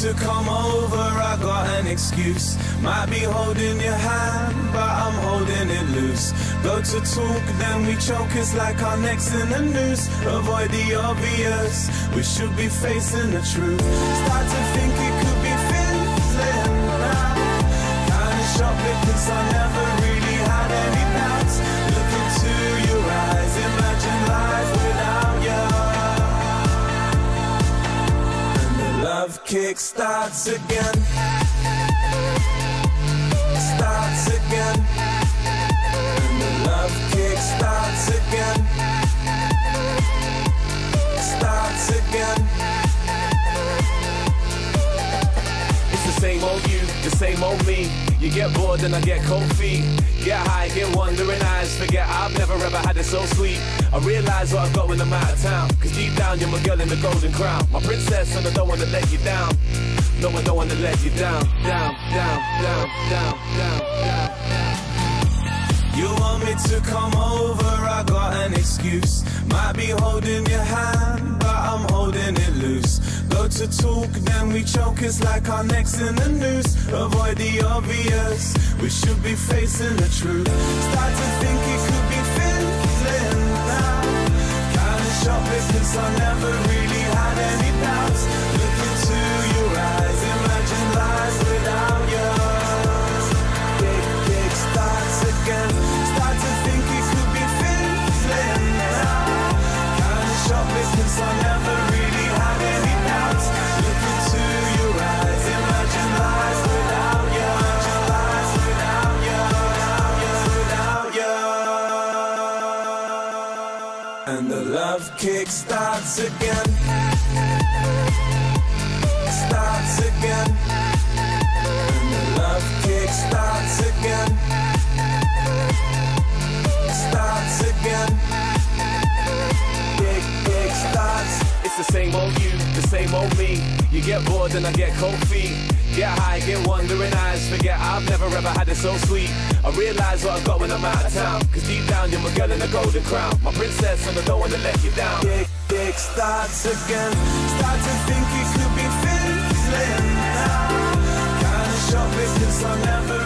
To come over, I got an excuse. Might be holding your hand, but I'm holding it loose. Go to talk, then we choke, it's like our necks in the noose. Avoid the obvious, we should be facing the truth. Start to think it could be fizzling now. Kinda shocked because I never kick starts again. Same old me. You get bored and I get cold feet. Get high, get wandering eyes. Forget I've never ever had it so sweet. I realize what I've got when I'm out of town. Cause deep down you're my girl in the golden crown. My princess and I don't wanna let you down. No, I don't wanna let you down. Down, down, down, down, down, down. You want me to come over, I got an excuse. Might be holding to talk, then we choke, it's like our necks in the noose. Avoid the obvious, we should be facing the truth. Start to think it could be fizzling now. Kinda shocked because I never really had any doubts. Starts again. Starts again. And the love kick starts again. Starts again. Kick, kick starts. It's the same old you, the same old me. You get bored and I get cold feet. Get high, get wandering eyes. Forget I've never ever had it so sweet. I realize what I've got when I'm out of town. Cause deep down you're my girl in the golden crown. My princess and I don't wanna let you down. Kick starts again. Start to think it could be fizzling now. Kinda shocked because I never